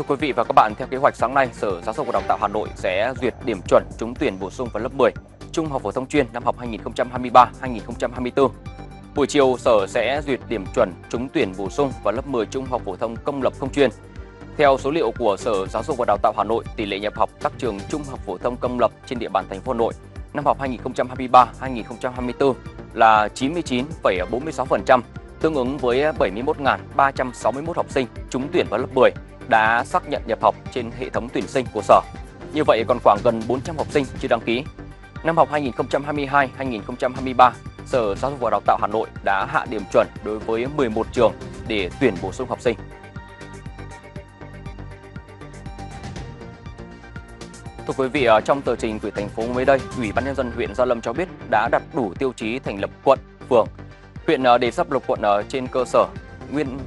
Thưa quý vị và các bạn, theo kế hoạch sáng nay, Sở Giáo dục và Đào tạo Hà Nội sẽ duyệt điểm chuẩn trúng tuyển bổ sung vào lớp 10 trung học phổ thông chuyên năm học 2023-2024. Buổi chiều, Sở sẽ duyệt điểm chuẩn trúng tuyển bổ sung vào lớp 10 trung học phổ thông công lập không chuyên. Theo số liệu của Sở Giáo dục và Đào tạo Hà Nội, tỷ lệ nhập học các trường trung học phổ thông công lập trên địa bàn thành phố Hà Nội năm học 2023-2024 là 99,46%, tương ứng với 71.361 học sinh trúng tuyển vào lớp 10 đã xác nhận nhập học trên hệ thống tuyển sinh của Sở. Như vậy còn khoảng gần 400 học sinh chưa đăng ký. Năm học 2022-2023, Sở Giáo dục và Đào tạo Hà Nội đã hạ điểm chuẩn đối với 11 trường để tuyển bổ sung học sinh. Thưa quý vị, trong tờ trình gửi thành phố mới đây, Ủy ban nhân dân huyện Gia Lâm cho biết đã đặt đủ tiêu chí thành lập quận, phường. Huyện à, đề sắp lập quận ở trên cơ sở nguyên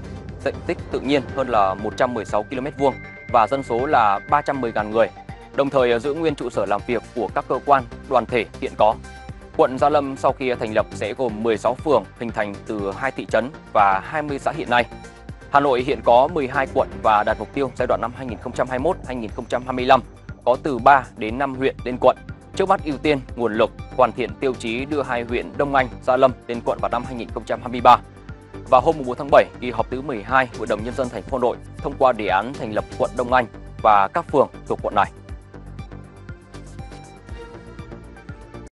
diện tích tự nhiên hơn là 116 km vuông và dân số là 310.000 người, đồng thời ờ, giữ nguyên trụ sở làm việc của các cơ quan, đoàn thể hiện có. Quận Gia Lâm sau khi thành lập sẽ gồm 16 phường hình thành từ hai thị trấn và 20 xã hiện nay. Hà Nội hiện có 12 quận và đạt mục tiêu giai đoạn năm 2021-2025 có từ 3 đến 5 huyện lên quận. Trước mắt ưu tiên nguồn lực hoàn thiện tiêu chí đưa hai huyện Đông Anh, Gia Lâm lên quận vào năm 2023. Và hôm 4 tháng 7, kỳ họp thứ 12 Hội đồng nhân dân thành phố Hà Nội thông qua đề án thành lập quận Đông Anh và các phường thuộc quận này.